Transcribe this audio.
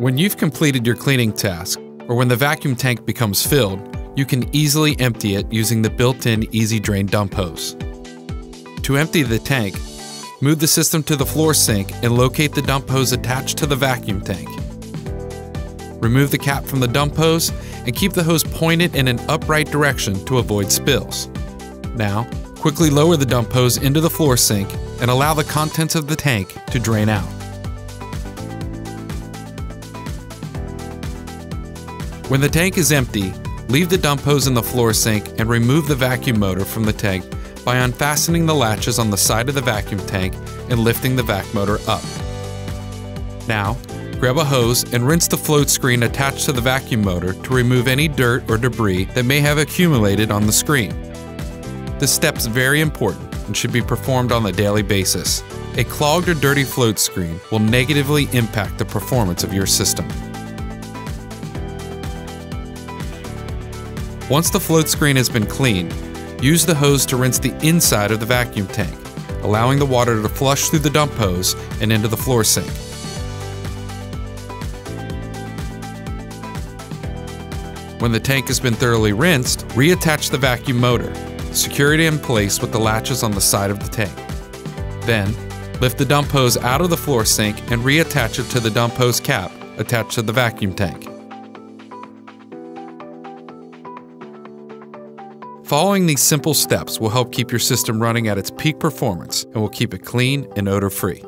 When you've completed your cleaning task, or when the vacuum tank becomes filled, you can easily empty it using the built-in Easy Drain dump hose. To empty the tank, move the system to the floor sink and locate the dump hose attached to the vacuum tank. Remove the cap from the dump hose and keep the hose pointed in an upright direction to avoid spills. Now, quickly lower the dump hose into the floor sink and allow the contents of the tank to drain out. When the tank is empty, leave the dump hose in the floor sink and remove the vacuum motor from the tank by unfastening the latches on the side of the vacuum tank and lifting the vac motor up. Now, grab a hose and rinse the float screen attached to the vacuum motor to remove any dirt or debris that may have accumulated on the screen. This step is very important and should be performed on a daily basis. A clogged or dirty float screen will negatively impact the performance of your system. Once the float screen has been cleaned, use the hose to rinse the inside of the vacuum tank, allowing the water to flush through the dump hose and into the floor sink. When the tank has been thoroughly rinsed, reattach the vacuum motor. Secure it in place with the latches on the side of the tank. Then, lift the dump hose out of the floor sink and reattach it to the dump hose cap attached to the vacuum tank. Following these simple steps will help keep your system running at its peak performance and will keep it clean and odor free.